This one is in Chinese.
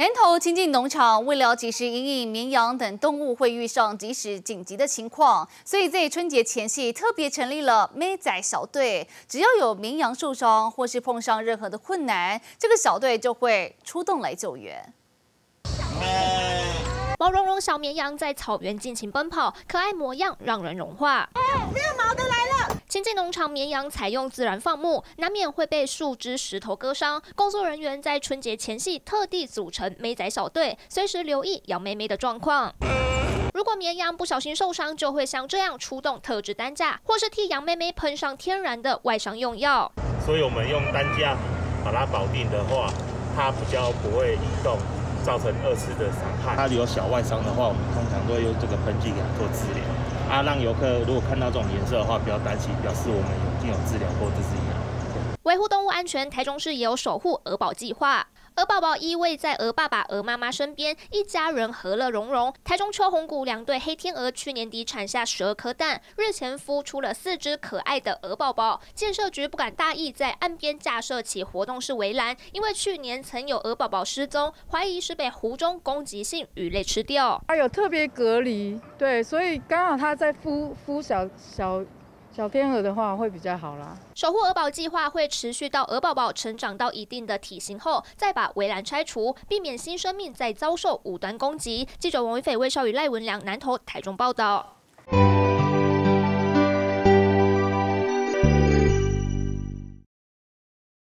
南投亲近农场为了及时引领绵羊等动物会遇上及时紧急的情况，所以在春节前夕特别成立了咩仔小队。只要有绵羊受伤或是碰上任何的困难，这个小队就会出动来救援。毛茸茸小绵羊在草原尽情奔跑，可爱模样让人融化。哎没有毛的来了！亲近农场绵羊采用自然放牧，难免会被树枝、石头割伤。工作人员在春节前夕特地组成妹仔小队，随时留意羊妹妹的状况。如果绵羊不小心受伤，就会像这样出动特制担架，或是替羊妹妹喷上天然的外伤用药。所以我们用担架把它保定的话，它比较不会移动，造成二次的伤害。它有小外伤的话，我们通常都会用这个喷剂给它做治疗。啊，让游客如果看到这种颜色的话，不要担心，表示我们已经有治疗过这只羊。维护动物安全，台中市也有守护鹅堡计划。鹅宝宝依偎在鹅爸爸、鹅妈妈身边，一家人和乐融融。台中秋红谷两对黑天鹅去年底产下十二颗蛋，日前孵出了四只可爱的鹅宝宝。建设局不敢大意，在岸边架设起活动式围栏，因为去年曾有鹅宝宝失踪，怀疑是被湖中攻击性鱼类吃掉。哎有特别隔离，对，所以刚好它在孵孵小小。小天鹅的话会比较好啦。守护鹅宝计划会持续到鹅宝宝成长到一定的体型后，再把围栏拆除，避免新生命再遭受无端攻击。记者王维斐、魏少宇、赖文良南投台中报道。